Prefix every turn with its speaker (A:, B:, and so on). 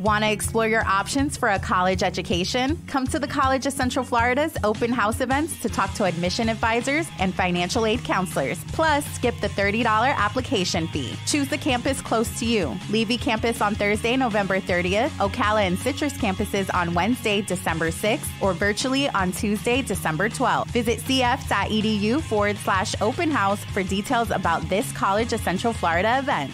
A: Want to explore your options for a college education? Come to the College of Central Florida's open house events to talk to admission advisors and financial aid counselors. Plus, skip the $30 application fee. Choose the campus close to you. Levy campus on Thursday, November 30th, Ocala and Citrus campuses on Wednesday, December 6th, or virtually on Tuesday, December 12th. Visit cf.edu forward slash open house for details about this College of Central Florida event.